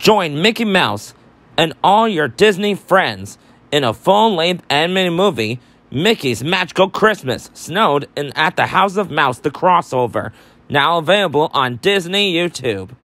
Join Mickey Mouse and all your Disney friends in a full length animated movie, Mickey's Magical Christmas Snowed in at the House of Mouse, the crossover. Now available on Disney YouTube.